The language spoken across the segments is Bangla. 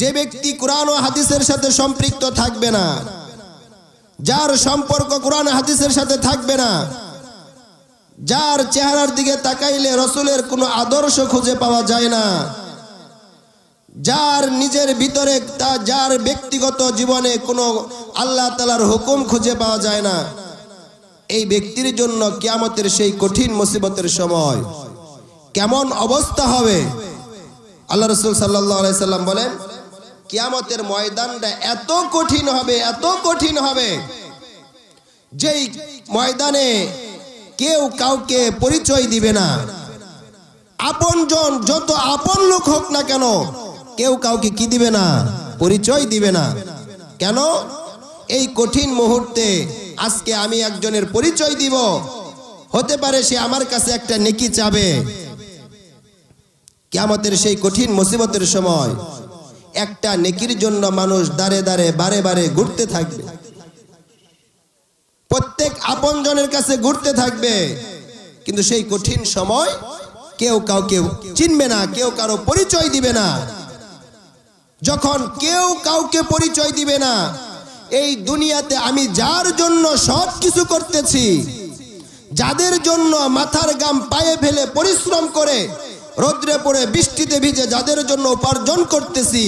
যে ব্যক্তি কোরআন ও হাদিসের সাথে সম্পৃক্ত থাকবে না, যার সম্পর্ক কোরআন হাদিসের সাথে থাকবে না, যার চেহারার দিকে তাকাইলে রসুলের কোনো আদর্শ খুঁজে পাওয়া যায় না, যার নিজের ভিতরে তা, যার ব্যক্তিগত জীবনে কোনো আল্লাহ তালার হুকুম খুঁজে পাওয়া যায় না, এই ব্যক্তির জন্য কিয়ামতের সেই কঠিন মুসিবতের সময় কেমন অবস্থা হবে? আল্লাহ রসুল সাল্লাহ সাল্লাম বলেন কিয়ামতের ময়দানটা এত কঠিন হবে, এত কঠিন হবে যেই ময়দানে কেউ কাউকে পরিচয় দিবে না। আপনজন যত আপন লোক হোক না কেন, কেউ কাউকে কি দিবে না? পরিচয় দিবে না। কেন? এই কঠিন মুহূর্তে আজকে আমি একজনের পরিচয় দিব। হতে পারে সে আমার কাছে একটা নেকি চাবে। কিয়ামতের সেই কঠিন মুসিবতের সময় একটা নেকির জন্য মানুষ দাঁড়ে দাঁড়ে বারে বারে ঘুরতে থাকবে। প্রত্যেক আপনজনের কাছে ঘুরতে থাকবে। কিন্তু সেই কঠিন সময় কেউ কাউকে চিনবে না, কেউ কারও পরিচয় দিবে না। যখন কেউ কাউকে পরিচয় দিবে না, এই দুনিয়াতে আমি যার জন্য সব কিছু করতেছি, যাদের জন্য মাথার গাম পায়ে ফেলে পরিশ্রম করে রোদ্রে পড়ে বৃষ্টিতে ভিজে যাদের জন্য উপার্জন করতেছি,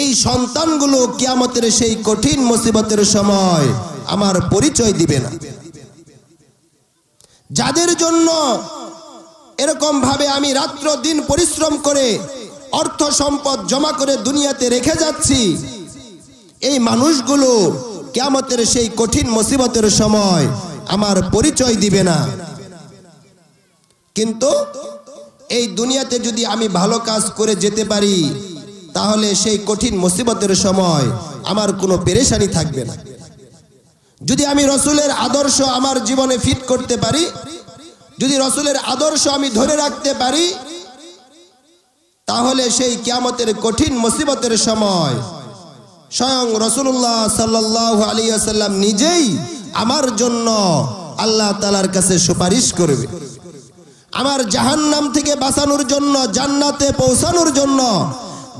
এই সন্তানগুলো কিয়ামতের সেই কঠিন মুসিবতের সময় আমার পরিচয় দিবে না। যাদের জন্য এরকম ভাবে আমি রাত্র দিন পরিশ্রম করে অর্থ সম্পদ জমা করে দুনিয়াতে রেখে যাচ্ছি, এই মানুষগুলো কেমতের সেই কঠিন মুসিবতের সময় আমার পরিচয় দিবে না। কিন্তু এই দুনিয়াতে যদি আমি ভালো কাজ করে যেতে পারি, তাহলে সেই কঠিন মুসিবতের সময় আমার কোনো পেরেশানি থাকবে না। যদি আমি রসুলের আদর্শ আমার জীবনে ফিট করতে পারি, যদি রসুলের আদর্শ আমি ধরে রাখতে পারি, তাহলে সেই কিয়ামতের কঠিন মুসিবতের সময় স্বয়ং রসুল্লাহ সাল্লাহ আলী নিজেই আমার জন্য আল্লাহ তালার কাছে সুপারিশ করবে। আমার জাহান্নাম থেকে বাঁচানোর জন্য, জান্নাতে পৌঁছানোর জন্য,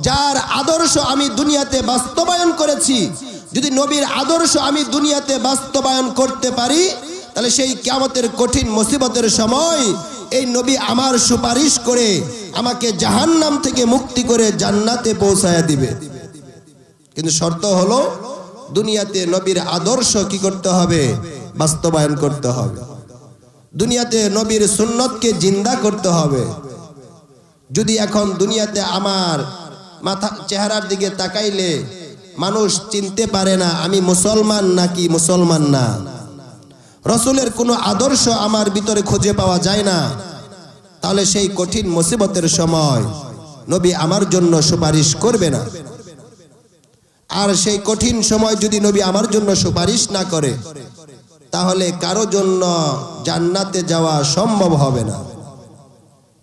যার আদর্শ আমি দুনিয়াতে বাস্তবায়ন করেছি, যদি নবীর আদর্শ আমি দুনিয়াতে বাস্তবায়ন করতে পারি, তাহলে সেই কিয়ামতের কঠিন মুসিবতের সময় এই নবী আমার সুপারিশ করে আমাকে জাহান্নাম থেকে মুক্তি করে জান্নাতে পৌঁছায়া দিবে। কিন্তু শর্ত হলো, দুনিয়াতে নবীর আদর্শ কি করতে হবে? বাস্তবায়ন করতে হবে। দুনিয়াতে নবীর সুন্নতকে জিন্দা করতে হবে। যদি এখন দুনিয়াতে আমার মাথা, চেহারার দিকে তাকাইলে মানুষ চিনতে পারে না, আমি মুসলমান নাকি মুসলমান না? রসুলের কোনো আদর্শ আমার ভিতরে খুঁজে পাওয়া যায় না। তাহলে সেই কঠিন মুসিবতের সময় নবী আমার জন্য সুপারিশ করবে না। আর সেই কঠিন সময় যদি নবী আমার জন্য সুপারিশ না করে তাহলে কারও জন্য জান্নাতে যাওয়া সম্ভব হবে না।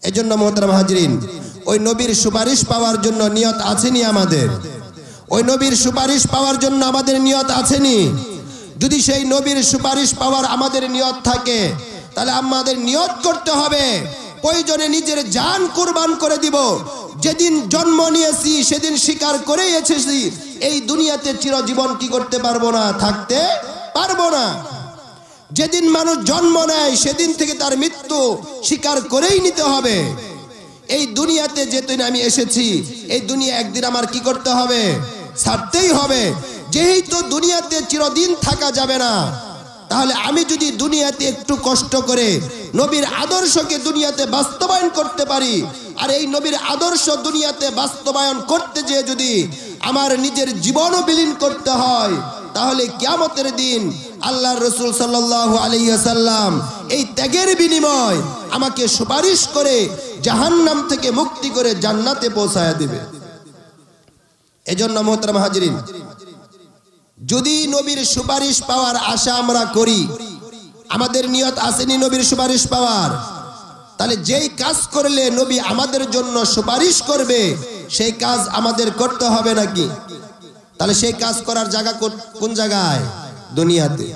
এজন্য মোহতারাম হাজরিন, ওই নবীর সুপারিশ পাওয়ার জন্য নিয়ত আছেনি আমাদের। ওই নবীর সুপারিশ পাওয়ার জন্য আমাদের নিয়ত আছেনি। যদি সেই নবীর সুপারিশ পাওয়ার আমাদের নিয়ত থাকে, তাহলে আমাদের নিয়ত করতে হবে। প্রয়োজনে নিজের যান কুরবান করে দিব। যেদিন জন্ম নিয়েছি, সেদিন স্বীকার করেই এসেছি। এই দুনিয়াতে চিরজীবন কি করতে পারব না, থাকতে পারব না। যেদিন মানুষ জন্ম নেয়, সেদিন থেকে তার মৃত্যু স্বীকার করেই নিতে হবে। এই দুনিয়াতে যেদিন আমি এসেছি, এই দুনিয়া একদিন আমার কি করতে হবে? ছাড়তেই হবে। যেহেতু দুনিয়াতে চিরদিন থাকা যাবে না, তাহলে আমি যদি দুনিয়াতে একটু কষ্ট করে নবীর আদর্শকে দুনিয়াতে বাস্তবায়ন করতে পারি, আর এই নবীর আদর্শ দুনিয়াতে বাস্তবায়ন করতে যেয়ে যদি আমার নিজের জীবনও বিলীন করতে হয়, তাহলে কিয়ামতের দিন আল্লাহ রসুল সাল্লাহ আলাইসাল্লাম এই ত্যাগের বিনিময় আমাকে সুপারিশ করে জাহান্নাম থেকে মুক্তি করে জান্নাতে পৌঁছায়া দিবে। এজন্য মোহতারাম হাজরিন, যদি নবীর সুপারিশ পাওয়ার আশা আমরা করি, আমাদের নিয়ত আসেনি নবীর সুপারিশ পাওয়ার, তাহলে যেই কাজ করলে নবী আমাদের জন্য সুপারিশ করবে, সেই কাজ আমাদের করতে হবে নাকি? তাহলে সেই কাজ করার জায়গা কোন জায়গায়? দুনিয়াতে।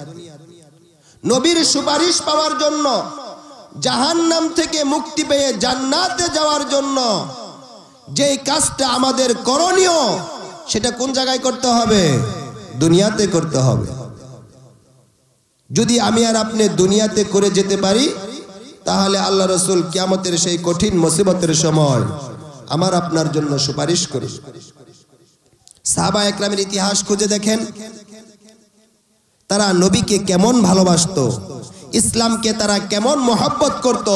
নবীর সুপারিশ পাওয়ার জন্য, জাহান্নাম থেকে মুক্তি পেয়ে জান্নাতে যাওয়ার জন্য যেই কাজটা আমাদের করণীয়, সেটা কোন জায়গায় করতে হবে? দুনিয়াতে করতে হবে। যদি আমি আর আপনি দুনিয়াতে করে যেতে পারি, তাহলে আল্লাহ রসুল কিয়ামতের সেই কঠিন মুসিবতের সময় আমার আপনার জন্য সুপারিশ করি সাহাবা একরামের ইতিহাস খুঁজে দেখেন। তারা নবীকে কেমন ভালোবাসতো? ইসলামকে তারা কেমন মহব্বত করত?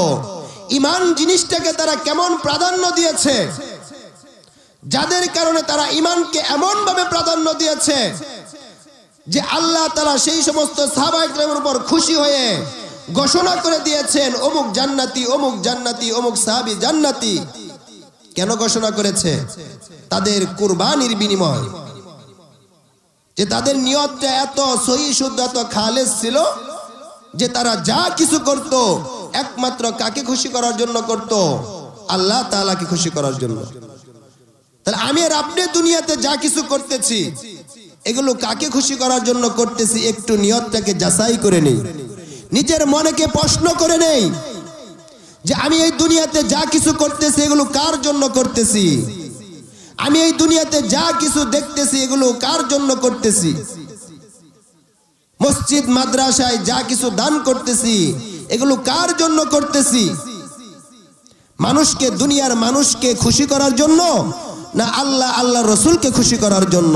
ইমান জিনিসটাকে তারা কেমন প্রাধান্য দিয়েছে? যাদের কারণে তারা ইমানকে এমন ভাবে প্রাধান্য দিয়েছে যে আল্লাহ তারা সেই সমস্ত সাহাবাহিকের উপর খুশি হয়ে ঘোষণা করে দিয়েছেন, অমুক জান্নাতি অমুক জান্নাতি, অমুক সাহাবি জান্নাতি। কেন ঘোষণা করেছে? তাদের কুরবানির বিনিময়। যে তাদের নিয়তটা এত সহি শুদ্ধ, এত খালেজ ছিল যে তারা যা কিছু করত, একমাত্র কাকে খুশি করার জন্য করত? আল্লাহ তাআলাকে খুশি করার জন্য। তাহলে আমি আর আপনি দুনিয়াতে যা কিছু করতেছি, এগুলো কাকে খুশি করার জন্য করতেছি, একটু নিয়তটাকে যাচাই করে নেই। নিজের মনেকে প্রশ্ন করে নেই যে আমি এই দুনিয়াতে যা কিছু করতেছি, এগুলো কার জন্য করতেছি? আমি এই দুনিয়াতে যা কিছু দেখতেছি, এগুলো কার জন্য করতেছি? মসজিদ, মাদ্রাসায় যা কিছু দান করতেছি, এগুলো কার জন্য করতেছি? মানুষকে, দুনিয়ার মানুষকে খুশি করার জন্য না আল্লাহ আল্লাহ রসুলকে খুশি করার জন্য?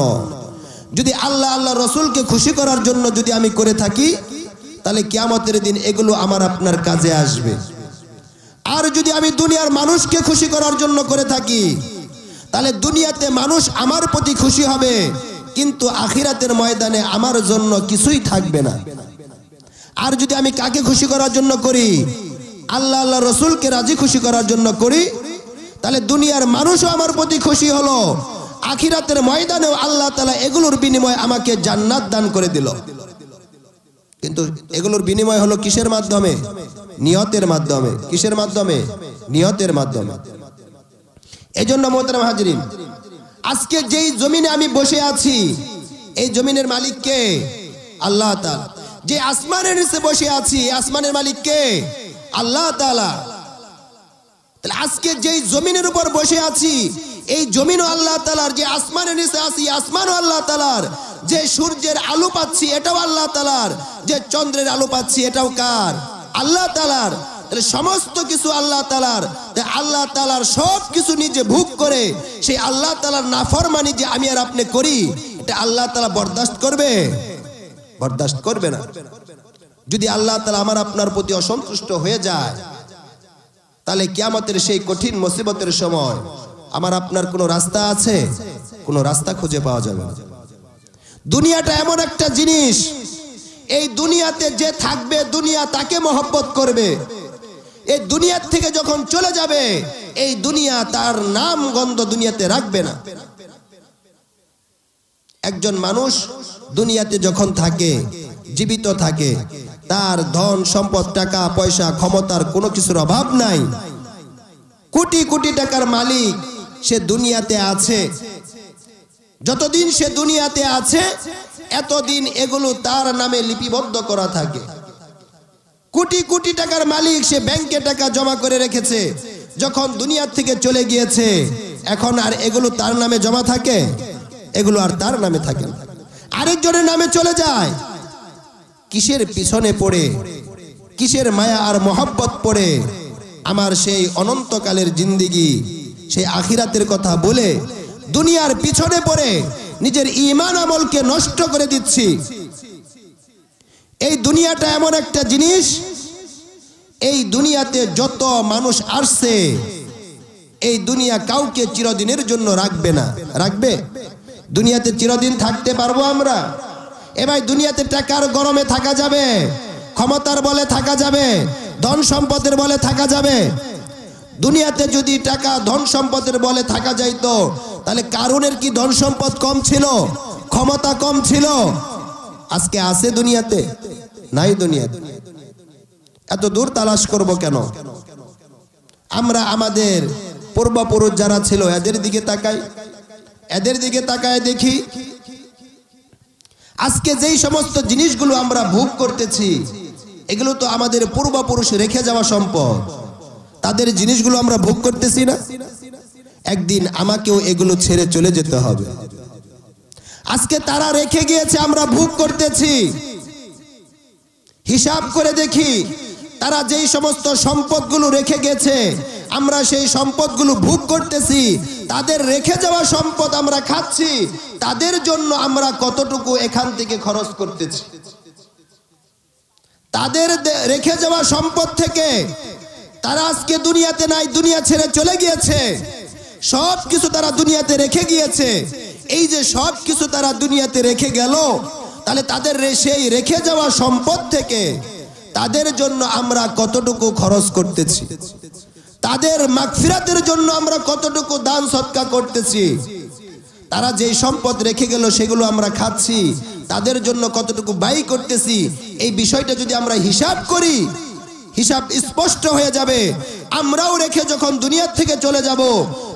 যদি আল্লাহ আল্লাহ রসুলকে খুশি করার জন্য যদি আমি করে থাকি, তাহলে কিয়ামতের দিন এগুলো আমার আপনার কাজে আসবে। আর যদি আমি দুনিয়ার মানুষকে খুশি করার জন্য করে থাকি তাহলে দুনিয়াতে মানুষ আমার প্রতি খুশি হবে, কিন্তু আখিরাতের ময়দানে আমার জন্য কিছুই থাকবে না। আর যদি আমি কাকে খুশি করার জন্য করি, আল্লাহ আল্লাহ রসুলকে রাজি খুশি করার জন্য করি, তাহলে দুনিয়ার মানুষও আমার প্রতি খুশি হলো, আখিরাতের ময়দানেও আল্লাহ তালা এগুলোর বিনিময়ে আমাকে জান্নাত দান করে দিল। কিন্তু এগুলোর বিনিময় হলো কিসের মাধ্যমে? নিয়তের মাধ্যমে। কিসের মাধ্যমে? নিয়তের মাধ্যমে। এই জন্য মোহতারাম হাজরিন, আজকে যেই জমিনে আমি বসে আছি, এই জমিনের মালিক কে? আল্লাহ যে আসমানের নিচে বসে আছি আসমানের মালিক কে? আল্লাহ তাআলা। তাহলে আজকে যেই জমিনের উপর বসে আছি, এই জমিনও আল্লাহ তালার যে আসমানের নিচে আছি আসমানও আল্লাহ তালার যে সূর্যের আলো পাচ্ছি, এটাও আল্লাহ তালার যে চন্দ্রের আলো পাচ্ছি, এটাও কার? আল্লাহ তালার সমস্ত কিছু আল্লাহ তালার আল্লাহ তালার সব কিছু নিজে ভোগ করে, সেই আল্লাহ তালার নাফরমানি যে আমি আর আপনি করি, এটা আল্লাহ তালা বরদাস্ত করবে? বরদাস্ত করবে না। যদি আল্লাহ তালা আমার আপনার প্রতি অসন্তুষ্ট হয়ে যায়, তাহলে কিয়ামতের সেই কঠিন মুসিবতের সময় আমার আপনার কোনো রাস্তা আছে? কোনো রাস্তা খুঁজে পাওয়া যাবে দুনিয়াটা এমন একটা জিনিস, এই দুনিয়াতে যে থাকবে, দুনিয়া তাকে মহব্বত করবে। এই দুনিয়ার থেকে যখন চলে যাবে, এই দুনিয়া তার নাম গন্ধ দুনিয়াতে রাখবে না। একজন মানুষ দুনিয়াতে যখন থাকে, জীবিত থাকে, তার ধন, সম্পদ, টাকা, পয়সা, ক্ষমতার কোনো কিছুর অভাব নাই। কোটি কোটি টাকার মালিক সে দুনিয়াতে আছে। যতদিন সে দুনিয়াতে আছে, এতদিন এগুলো তার নামে লিপিবদ্ধ করা থাকে। কোটি কোটি টাকার মালিক সে ব্যাংকে টাকা জমা করে রেখেছে। যখন দুনিয়ার থেকে চলে গিয়েছে, এখন আর এগুলো তার নামে জমা থাকে? এগুলো আর তার নামে থাকে আরেকজনের নামে চলে যায়। কিসের পিছনে পড়ে? কিসের মায়া আর মহব্বত পড়ে? আমার সেই অনন্তকালের জিন্দিগি, সেই আখিরাতের কথা বলে দুনিয়ার পিছনে পড়ে, নিজের ইমান আমলকে নষ্ট করে দিচ্ছি। এই দুনিয়াটা এমন একটা জিনিস, এই দুনিয়াতে যত মানুষ আসছে, এই দুনিয়া কাউকে চিরদিনের জন্য রাখবে না। রাখবে? দুনিয়াতে চিরদিন থাকতে পারব আমরা? এবার দুনিয়াতে টাকার গরমে থাকা যাবে, ক্ষমতার বলে থাকা যাবে, ধন সম্পদের বলে থাকা যাবে। দুনিয়াতে যদি টাকা ধন সম্পদের বলে থাকা যাইতো, তাহলে কারুনের কি ধন সম্পদ কম ছিল? ক্ষমতা কম ছিল? আজকে আছে দুনিয়াতে? নাই দুনিয়াতে। এত দূর তালাশ করব কেন? আমরা আমাদের পূর্বপুরুষ যারা ছিল, এদের দিকে তাকাই। এদের দিকে তাকায় দেখি, আজকে যেই সমস্ত জিনিসগুলো আমরা ভোগ করতেছি, এগুলো তো আমাদের পূর্বপুরুষ রেখে যাওয়া সম্পদ। তাদের জিনিসগুলো আমরা ভোগ করতেছি না? একদিন আমাকেও এগুলো ছেড়ে চলে যেতে হবে। আজকে তারা রেখে গিয়েছে, আমরা ভোগ করতেছি। হিসাব করে দেখি, তারা যেই সমস্ত সম্পদগুলো রেখে গেছে, আমরা সেই সম্পদগুলো ভোগ করতেছি, তাদের রেখে যাওয়া সম্পদ আমরা খাচ্ছি, তাদের জন্য আমরা কতটুকু এখান থেকে খরচ করতেছি? তাদের রেখে যাওয়া সম্পদ থেকে তারা আজকে দুনিয়াতে নাই, দুনিয়া ছেড়ে চলে গিয়েছে। সব কিছু তারা দুনিয়াতে রেখে গিয়েছে। এই যে সব কিছু তারা দুনিয়াতে রেখে গেল, তাহলে তাদের সেই রেখে যাওয়া সম্পদ থেকে তাদের জন্য আমরা কতটুকু খরচ করতেছি? তাদের মাগফিরাতের জন্য আমরা কতটুকু দান সৎকা করতেছি? তারা যেই সম্পদ রেখে গেল, সেগুলো আমরা খাচ্ছি, তাদের জন্য কতটুকু ব্যয় করতেছি? এই বিষয়টা যদি আমরা হিসাব করি হিসাব স্পষ্ট হয়ে যাবে। আমরাও রেখে যখন দুনিয়ার থেকে চলে যাব,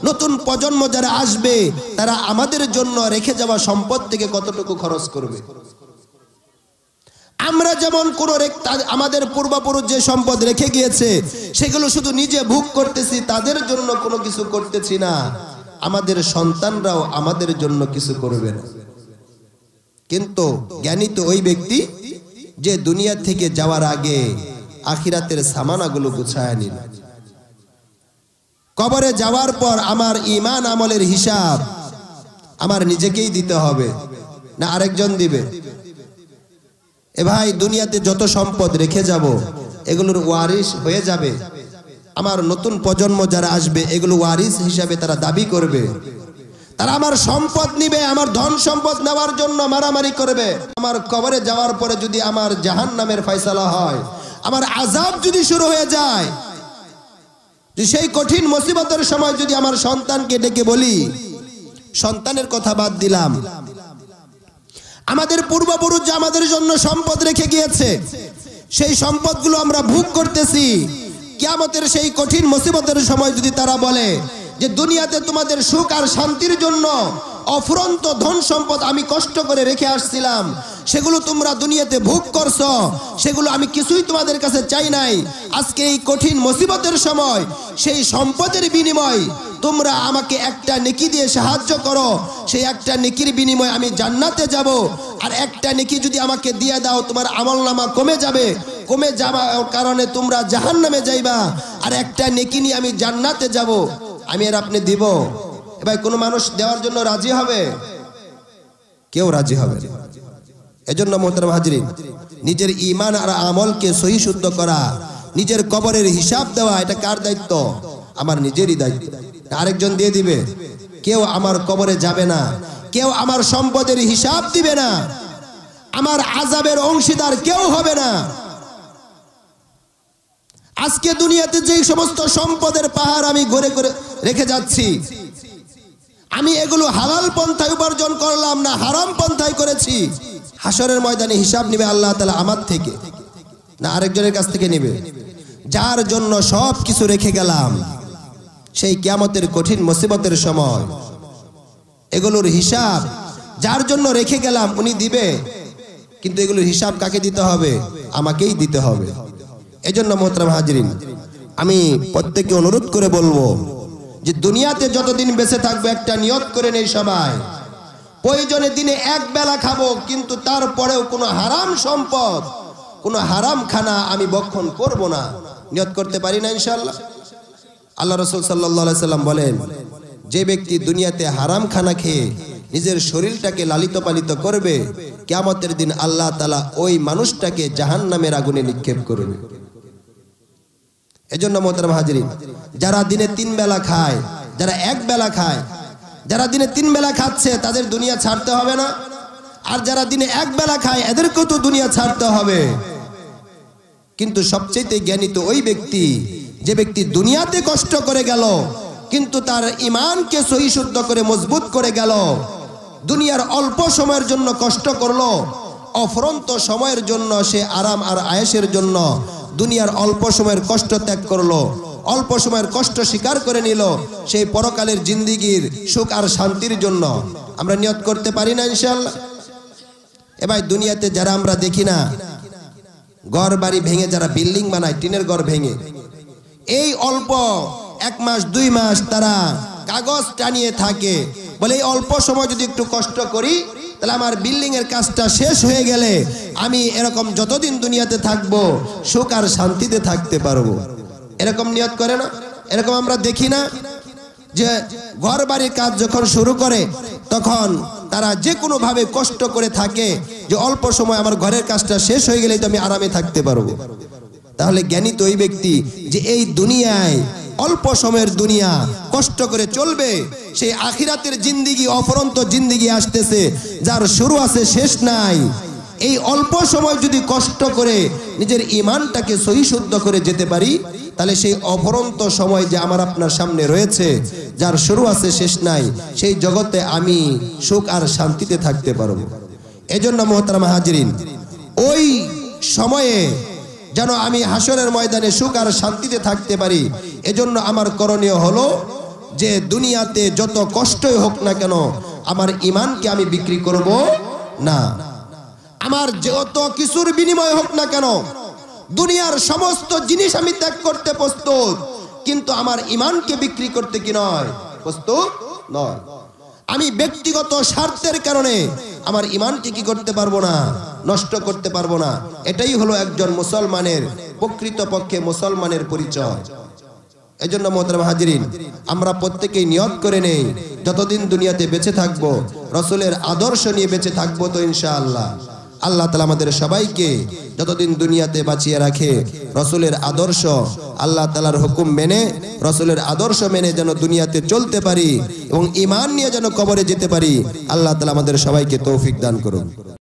নতুন প্রজন্ম যারা আসবে, তারা আমাদের জন্য রেখে যাওয়া সম্পদ থেকে কতটুকু খরচ করবে? আমরা যেমন কোন আমাদের পূর্বপুরুষ যে সম্পদ রেখে গিয়েছে, সেগুলো শুধু নিজে ভোগ করতেছি, তাদের জন্য কোনো কিছু করতেছি না। আমাদের সন্তানরাও আমাদের জন্য কিছু করবে না। কিন্তু জ্ঞানী তো ওই ব্যক্তি যে দুনিয়া থেকে যাওয়ার আগে আখিরাতের সামানাগুলো গুছায় নিল। কবরে যাওয়ার পর আমার ইমান আমলের হিসাব আমার নিজেকেই দিতে হবে, না আরেকজন দিবে। এ ভাই, দুনিয়াতে যত সম্পদ রেখে যাব, এগুলোর ওয়ারিশ হয়ে যাবে। আমার নতুন প্রজন্ম যারা আসবে, এগুলো ওয়ারিশ হিসাবে তারা দাবি করবে। তারা আমার সম্পদ নিবে, আমার ধন সম্পদ নেওয়ার জন্য মারামারি করবে। আমার কবরে যাওয়ার পরে যদি আমার জাহান নামের ফয়সালা হয় আমার আজাব যদি শুরু হয়ে যায় সেই কঠিন মুসিবতের সময় যদি আমার সন্তানকে ডেকে বলি, সন্তানের কথা বাদ দিলাম। আমাদের পূর্বপুরুষ যে আমাদের জন্য সম্পদ রেখে গিয়েছে, সেই সম্পদগুলো আমরা ভোগ করতেছি। কিয়ামতের সেই কঠিন মুসিবতের সময় যদি তারা বলে যে দুনিয়াতে তোমাদের সুখ আর শান্তির জন্য অফুরন্ত ধন সম্পদ আমি কষ্ট করে রেখে আসছিলাম সেগুলো তোমরা দুনিয়াতে ভোগ করছ, সেগুলো আমি কিছুই তোমাদের কাছে চাই নাই। আজকে এই কঠিন মুসিবতের সময়, সেই সম্পদের বিনিময় তোমরা আমাকে একটা নেকি দিয়ে সাহায্য করো। সেই একটা নেকির বিনিময় আমি জান্নাতে যাব, আর একটা নেকি যদি আমাকে দিয়ে দাও, তোমার আমল নামা কমে যাবে। কমে যাওয়ার কারণে তোমরা জাহান নামে যাইবা, আর একটা নেকি নিয়ে আমি জান্নাতে যাব। আমি আর আপনি দিব। এবার কোনো মানুষ দেওয়ার জন্য রাজি হবে? কেউ রাজি হবে। এজন্য মোহতারাম হাজরিন, নিজের ইমান আর আমলকে সহি শুদ্ধ করা, নিজের কবরের হিসাব দেওয়া, এটা কার দায়িত্ব? আমার নিজেরই দায়িত্ব। আরেকজন দিয়ে দিবে, কেউ আমার কবরে যাবে না, কেউ আমার সম্পদের হিসাব দিবে না, আমার আজাবের অংশীদার কেউ হবে না। আজকে দুনিয়াতে যে সমস্ত সম্পদের পাহাড় আমি গড়ে করে রেখে যাচ্ছি, আমি এগুলো হালাল পন্থায় উপার্জন করলাম না হারাম পন্থায় করেছি। হাসরের ময়দানে হিসাব নিবে আল্লাহ তালা আমার থেকে, না আরেকজনের কাছ থেকে নিবে? যার জন্য সব কিছু রেখে গেলাম, সেই কিয়ামতের কঠিন মুসিবতের সময়। এগুলোর হিসাব যার জন্য রেখে গেলাম উনি দিবে, কিন্তু এগুলোর হিসাব কাকে দিতে হবে? আমাকেই দিতে হবে। এজন্য মোহতরাম হাজরিন, আমি প্রত্যেককে অনুরোধ করে বলব যে দুনিয়াতে যতদিন বেঁচে থাকবে একটা নিয়ত করে নেই সবাই। প্রয়োজনে দিনে এক বেলা খাব, কিন্তু তারপরেও কোনো হারাম সম্পদ, কোনো হারাম খানা আমি বক্ষণ করব না। নিয়ত করতে পারি না ইনশাল্লাহ আল্লাহ রসুল সাল্লাহ সাল্লাম বলেন, যে ব্যক্তি দুনিয়াতে হারাম খানা খেয়ে নিজের শরীরটাকে লালিত পালিত করবে, কেয়ামতের দিন আল্লাহ তালা ওই মানুষটাকে জাহান নামের আগুনে নিক্ষেপ করবে। এজন্য মোহতারাম হাজরিন, যারা দিনে তিন বেলা খায়, যারা এক বেলা খায় যারা দিনে তিন বেলা খাচ্ছে, তাদের দুনিয়া ছাড়তে হবে না। আর যারা দিনে এক বেলা খায়, এদেরকেও তো দুনিয়া ছাড়তে হবে। কিন্তু সবচেয়ে জ্ঞানী তো ওই ব্যক্তি, যে ব্যক্তি দুনিয়াতে কষ্ট করে গেল, কিন্তু তার ইমানকে সহি শুদ্ধ করে মজবুত করে গেল। দুনিয়ার অল্প সময়ের জন্য কষ্ট করল, অফরন্ত সময়ের জন্য সে আরাম আর আয়েসের জন্য দুনিয়ার অল্প সময়ের কষ্ট ত্যাগ করল। অল্প সময়ের কষ্ট স্বীকার করে নিল সেই পরকালের জিন্দিগির সুখ আর শান্তির জন্য। আমরা নিয়ত করতে পারি না ইনশাল্লাহ এবার দুনিয়াতে যারা আমরা দেখি না, ঘর বাড়ি ভেঙে যারা বিল্ডিং বানায়, টিনের ঘর ভেঙে, এই অল্প এক মাস, দুই মাস তারা কাগজ টানিয়ে থাকে। বলে, এই অল্প সময় যদি একটু কষ্ট করি, তাহলে আমার বিল্ডিং এর কাজটা শেষ হয়ে গেলে আমি এরকম যতদিন দুনিয়াতে থাকব, সুখ আর শান্তিতে থাকতে পারব। এরকম নিয়ত করে না। এরকম আমরা দেখি না যে ঘর বাড়ির কাজ যখন শুরু করে, তখন তারা যে কোনো ভাবে কষ্ট করে থাকে যে অল্প সময় আমার ঘরের কাজটা শেষ হয়ে গেলেই তো আমি আরামে থাকতে পারব। তাহলে জ্ঞানী তো ওই ব্যক্তি যে এই দুনিয়ায় অল্প সময়ের দুনিয়া কষ্ট করে চলবে সেই আখিরাতের জিন্দিগি, অফরন্ত জিন্দিগি আসতেছে, যার শুরু আছে, শেষ নাই। এই অল্প সময় যদি কষ্ট করে নিজের ইমানটাকে সহিশুদ্ধ করে যেতে পারি তাহলে সেই অফরন্ত সময় যে আমার আপনার সামনে রয়েছে, যার শুরু আছে শেষ নাই, সেই জগতে আমি সুখ আর শান্তিতে থাকতে পারব। এজন্য মোহতারাম হাজরিন, ওই সময়ে যেন আমি হাসরের ময়দানে সুখ আর শান্তিতে থাকতে পারি, এজন্য আমার করণীয় হলো যে দুনিয়াতে যত কষ্টই হোক না কেন আমার ইমানকে আমি বিক্রি করব না। আমার যত কিছুর বিনিময় হোক না কেন দুনিয়ার সমস্ত জিনিস আমি ত্যাগ করতে প্রস্তুত। কিন্তু আমার ইমানকে বিক্রি করতে কি নয়? প্রস্তুত নয়। আমি ব্যক্তিগত স্বার্থের কারণে আমার ইমানকে কি করতে পারব না, নষ্ট করতে পারব না। এটাই হলো একজন মুসলমানের প্রকৃত পক্ষে মুসলমানের পরিচয়। এজন্য মোহতারাম হাজিরিন, আমরা প্রত্যেকেই নিয়ত করে নেই, যতদিন দুনিয়াতে বেঁচে থাকব, রসুলের আদর্শ নিয়ে বেঁচে থাকব তো ইনশাআল্লাহ। আল্লাহ তালা আমাদের সবাইকে যতদিন দুনিয়াতে বাঁচিয়ে রাখে, রসুলের আদর্শ, আল্লাহ তালার হুকুম মেনে, রসুলের আদর্শ মেনে যেন দুনিয়াতে চলতে পারি এবং ইমান নিয়ে যেন কবরে যেতে পারি, আল্লাহ তালা আমাদের সবাইকে তৌফিক দান করুন।